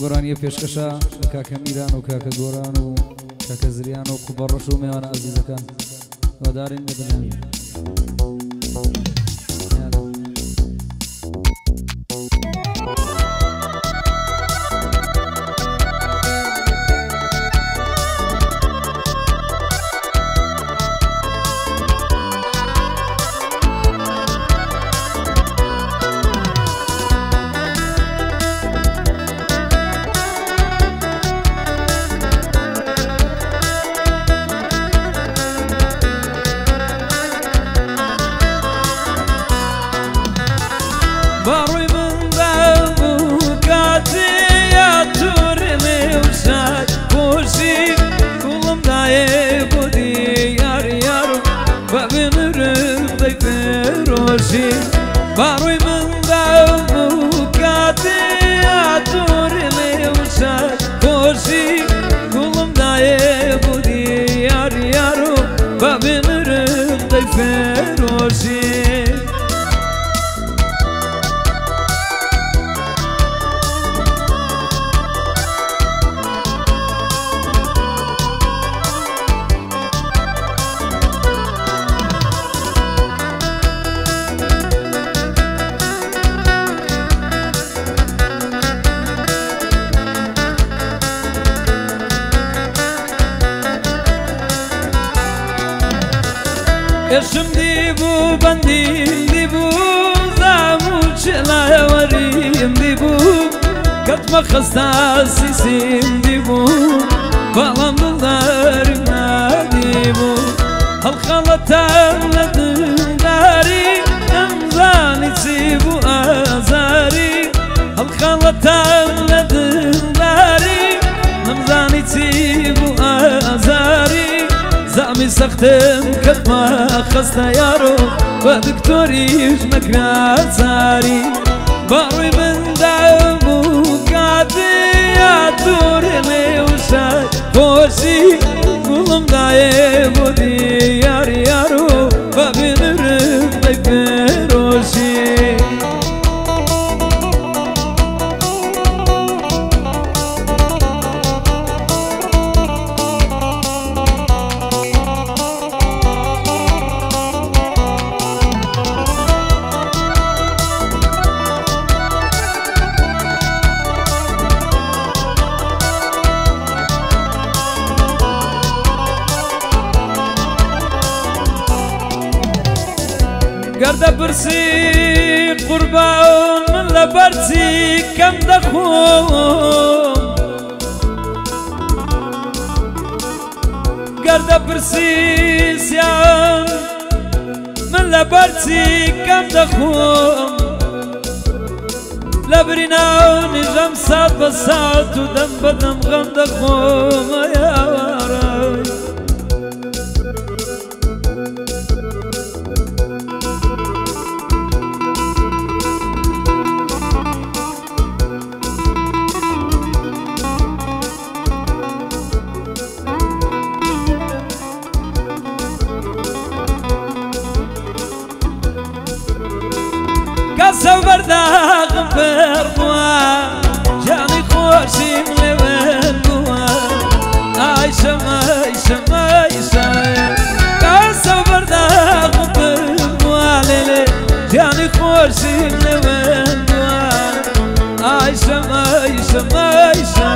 گۆرانیە پێشکەشە کاکە میران و کاکە گۆران و کاکە زریان و کوبەڕەش و میوانە ئەزیزەکان وەدارین لە Barui munda bukati yatırımı uçak Koşik po kulumda ebudi yar yar Bakın ürün dayfer oşik Eşim dibu bendim dibu Zamu çelaya varim dibu Katma hassasisim dibu Falan dıllarım dibu Halkalatan ladım dari Emzani bu azari Halkalatan ladım dari Emzani زعمي سختم كتما خستا يارو ودكتوريش مكرات ساري باروي من دعمو قادي يا دوري لي وشاي خوشي قولم دايه بودي قرد برسي قربان من لبرسي كم دخون. قرد برسي سيان من لبرسي كم دخون. لبرنا نجم سات بسات ودم بدم غم دخون. يا وراي كسو برداغ بربوا جاني خوشي من بوا عايشة عايشة عايشة كسو برداغ بربوا ليلي جاني خوشي من بوا عايشة عايشة عايشة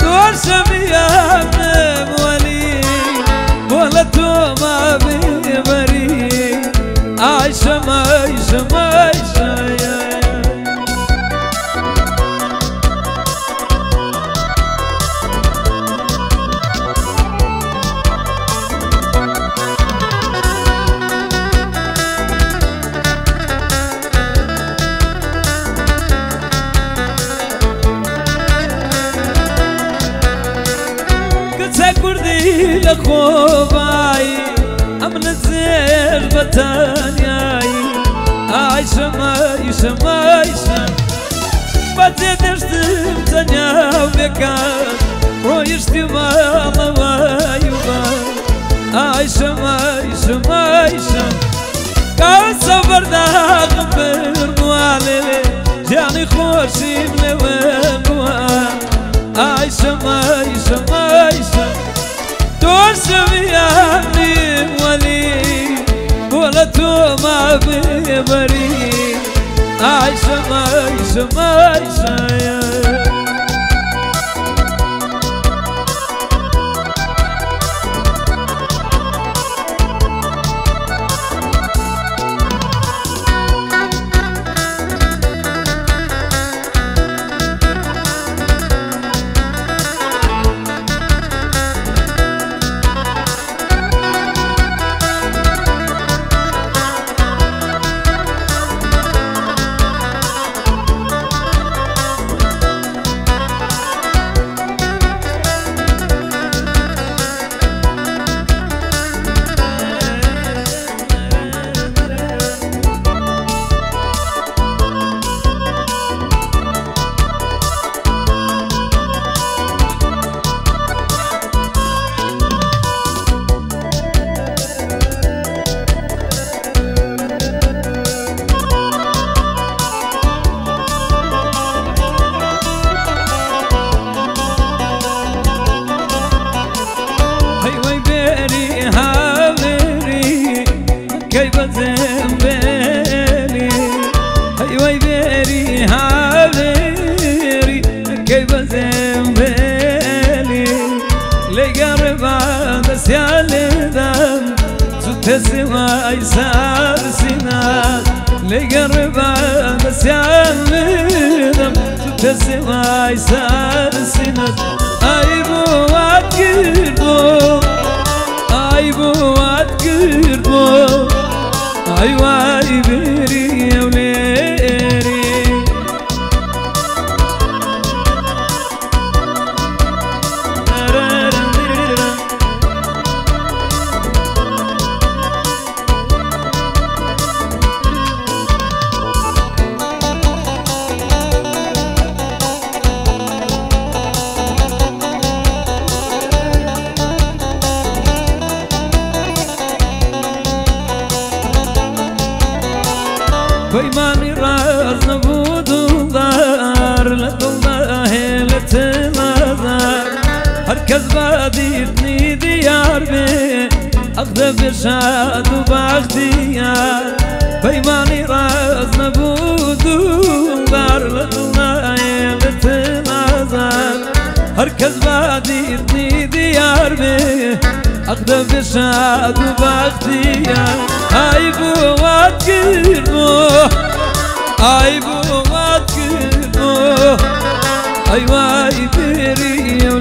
دور يا ولي. ولا توما ببري عايشة عايشة عايشة كردي لخوباي امن الزير بتانياي عايشة عايشة عايشة بتدشتم تنيا وبكار رويشتي ما الله ويبا عايشة عايشة عايشة كان صبر دا غفر موالي جاني خوشي من وين بوا عايشة عايشة عايشة توسم يا ابني ولي ولا توما ببري عايشة عايشة عايشة يا هاي كيف زنبالي هاي بيري هامري كيف زنبالي لقرب بس يا لدم تسمع يسار سنان لقرب بس يا لدم تسمع يسار سنان أي بوات قربو اي بوات قربو اي واي بيري يا هركز باديتني ديار بي أخذ برشاد وباختيار فيماني راز نبود دار لدلنا هيلة مزار هركز باديتني ديار بي أقدم بشاد وباختيار هاي بوات قلبو هاي بوات قلبو أي واي بيري